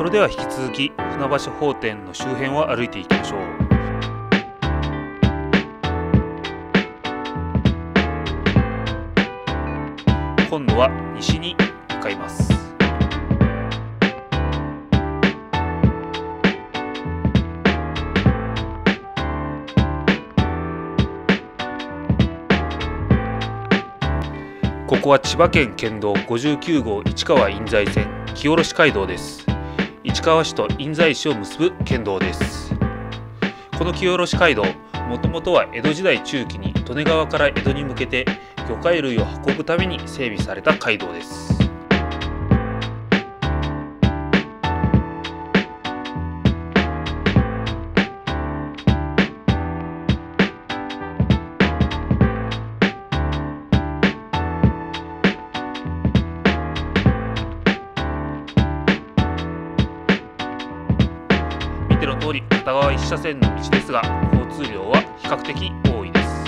それでは引き続き船橋法店の周辺を歩いていきましょう。今度は西に向かいます。ここは千葉県県道59号市川印西線木下街道です。市川市と印西市を結ぶ県道です。この清卸街道もともとは江戸時代中期に利根川から江戸に向けて魚介類を運ぶために整備された街道です。片側1車線の道ですが交通量は比較的多いです。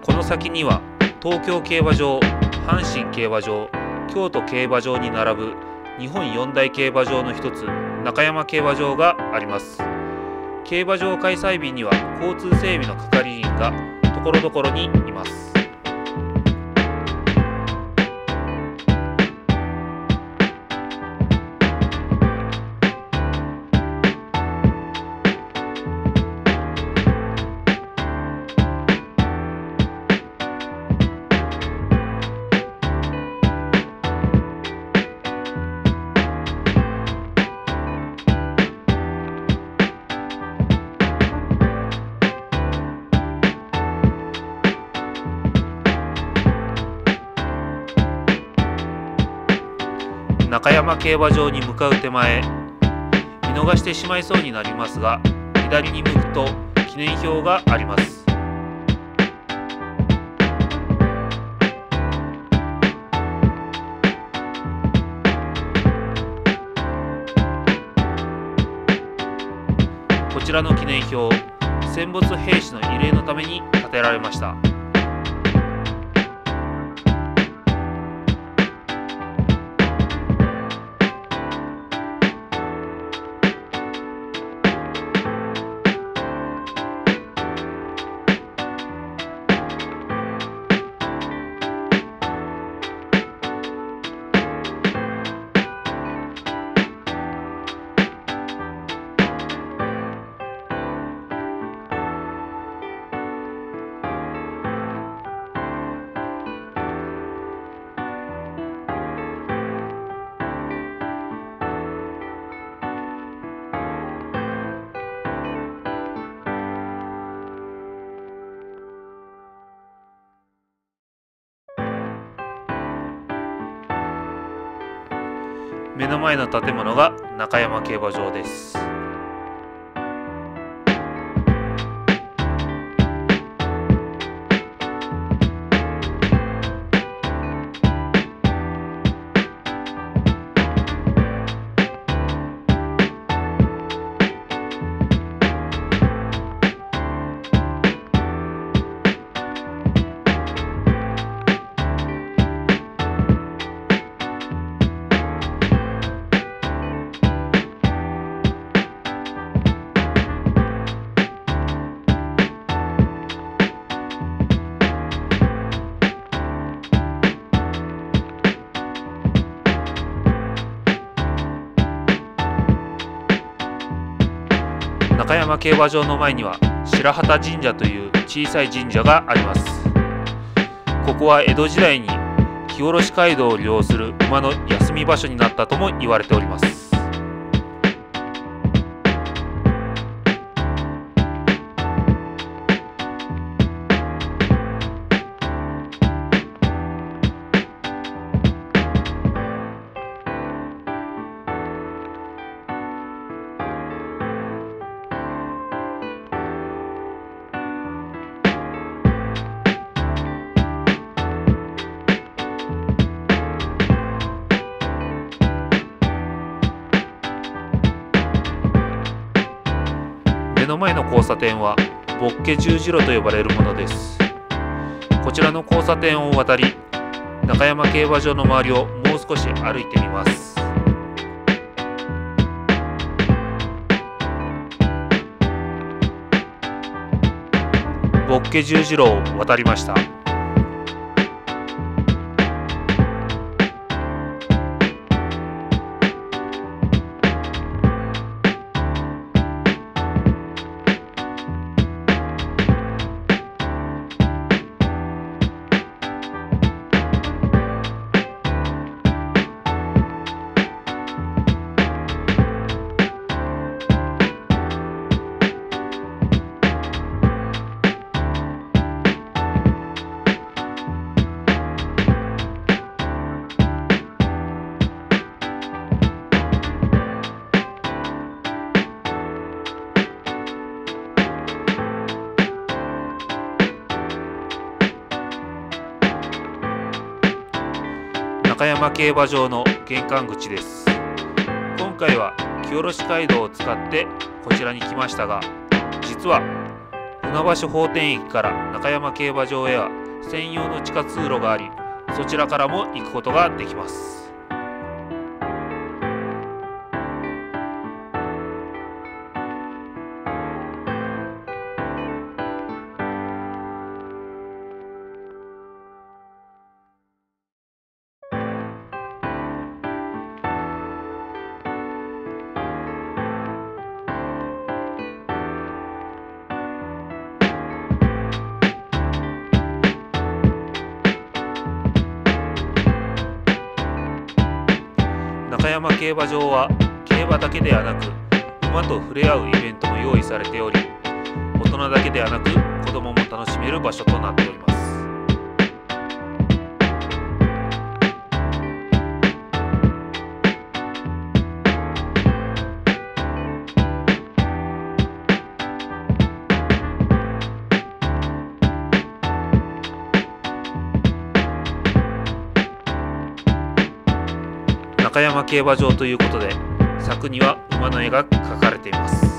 この先には東京競馬場阪神競馬場京都競馬場に並ぶ日本四大競馬場の一つ中山競馬場があります。競馬場開催日には交通整備の係員がところどころにいます。中山競馬場に向かう手前。見逃してしまいそうになりますが左に向くと記念標があります。こちらの記念標戦没兵士の慰霊のために建てられました。目の前の建物が中山競馬場です。中山競馬場の前には白旗神社という小さい神社があります。ここは江戸時代に木下街道を利用する馬の休み場所になったとも言われております。目の前の交差点はボッケ十字路と呼ばれるものです。こちらの交差点を渡り中山競馬場の周りをもう少し歩いてみます。ボッケ十字路を渡りました。中山競馬場の玄関口です。今回は清下街道を使ってこちらに来ましたが実は船橋法典駅から中山競馬場へは専用の地下通路がありそちらからも行くことができます。山競馬場は競馬だけではなく馬と触れ合うイベントも用意されており大人だけではなく子どもも楽しめる場所となっております。中山競馬場ということで柵には馬の絵が描かれています。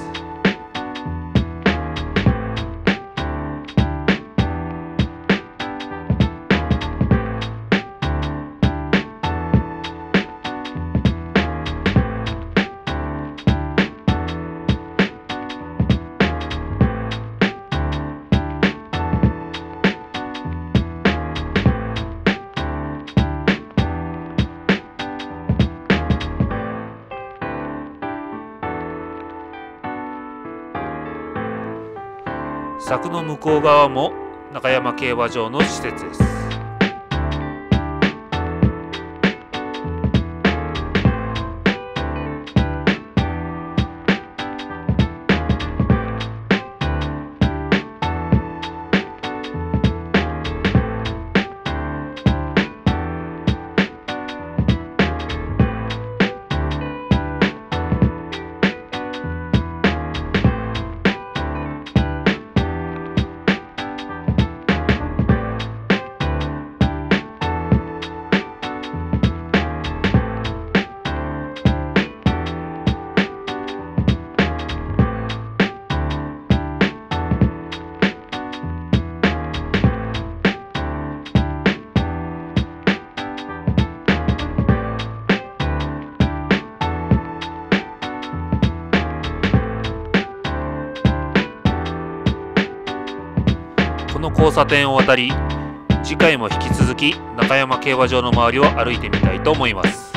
柵の向こう側も中山競馬場の施設です。の交差点を渡り次回も引き続き中山競馬場の周りを歩いてみたいと思います。